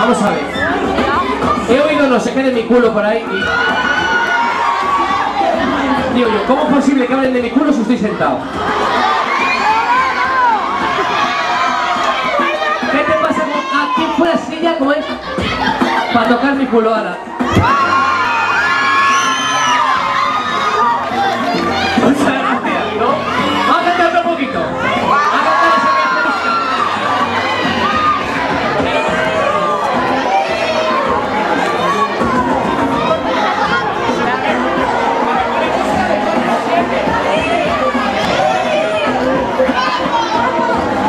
Vamos a ver. He oído no sé qué de mi culo por ahí y... Digo yo, ¿cómo es posible que hablen de mi culo si estoy sentado? ¿Qué te pasa con... ¿A quién fue la silla? ¿Cómo es? Para tocar mi culo ahora.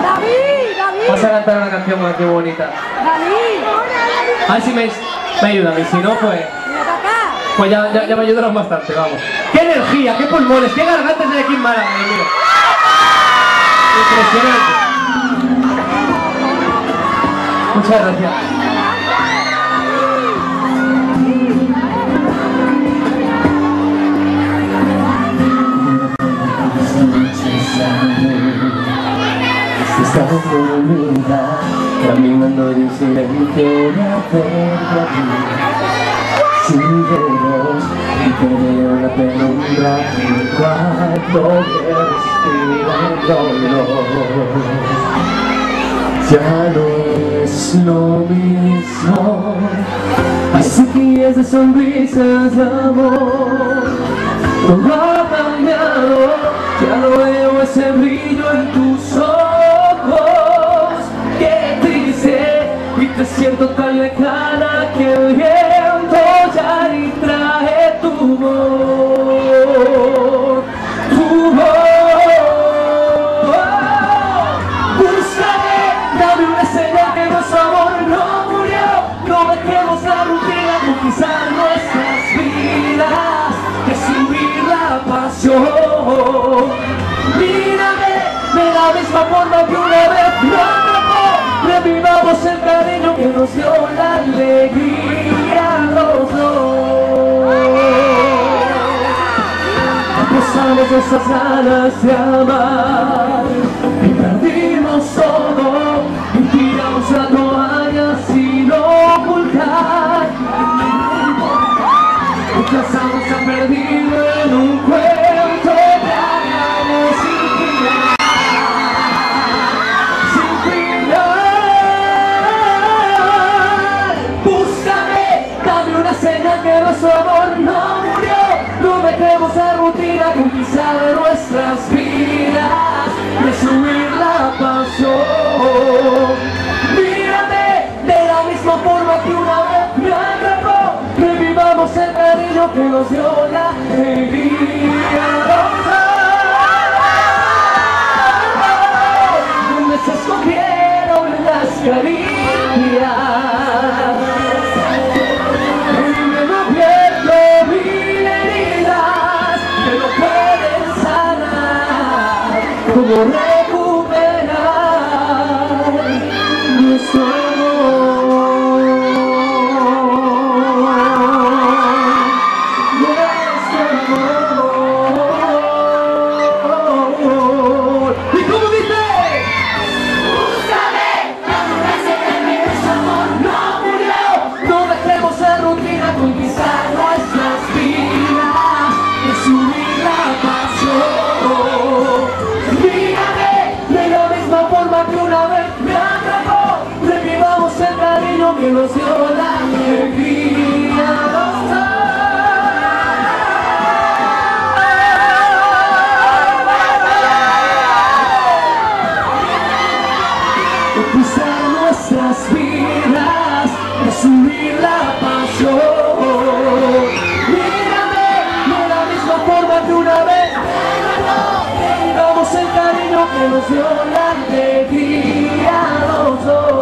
David, David, Vas a cantar una canción aquí bonita. David, A ver si me, me ayudan y si no, pues, pues ya, ya, ya me ayudaron bastante, vamos. ¡Qué energía! ¡Qué pulmones! ¡Qué gargantas hay aquí en Málaga, mío! Impresionante. Muchas gracias. Estás dormida, caminando un silencio de acerca a ti. Sin veros, y te veo la penumbra, que respira el dolor. Ya no es lo mismo, así que esas sonrisas de amor. Todo ha cambiado, ya no veo ese brillo en tus conquistar nuestras vidas, que subir la pasión. Mírame de la misma forma que una vez me atrapó. Revivamos el cariño que nos dio la alegría los dos. Pasamos nuestras ganas de amar y perdimos cariño que nos dio la alegría. Donde se escogieron las caricias. Y me rompieron mil heridas que no pueden sanar. Como recuperar que emociona y alegría. Cruzar nuestras vidas, resumir la pasión. Mírame, de la misma forma que una vez. Tengamos el cariño que nos dio la alegría los